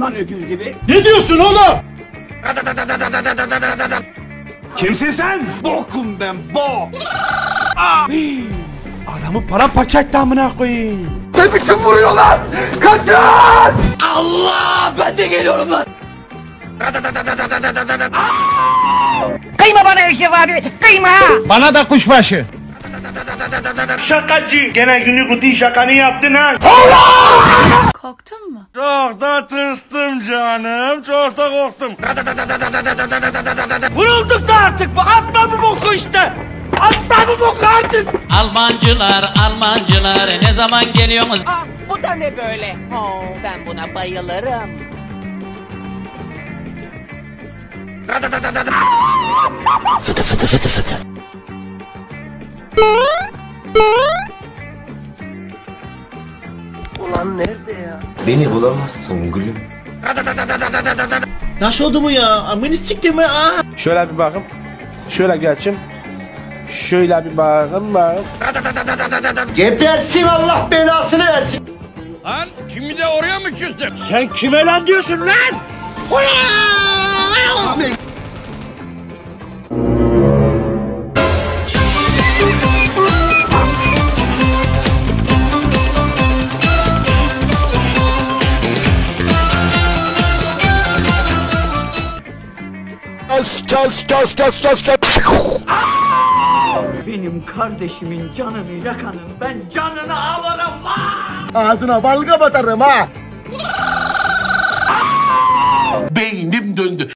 lan öküz gibi? Ne diyorsun oğlum? Kimsin sen? Bokum ben bok. Adamı paramparça etti amına koyayım. Ne biçim vuruyorlar? Kaçın! Allah! Ben de geliyorum lan. Kıyma bana Eşref abi, kıyma! Bana da kuşbaşı. Şakacı. Gene günlük rutin şakanı yaptın ha. Korktun mu? Çok da tırstım canım. Çok da korktum. Vurulduk da artık. Bu atma bu boku işte. Atma bu boku artık. Almancılar, Almancılar ne zaman geliyorsunuz? Ah bu da ne böyle? Oh, ben buna bayılırım. Beni bulamazsın gülüm. Nasıl oldu bu ya? Amını siktim ha. Şöyle bir bakın. Şöyle geçin. Şöyle bir bakın bakın. Gebersin Allah belasını versin. Sen kime lan diyorsun lan? Kes kes kes kes kes kes. Benim kardeşimin canını yakanın ben canını alırım lan. Ağzına bal kapatarım ha.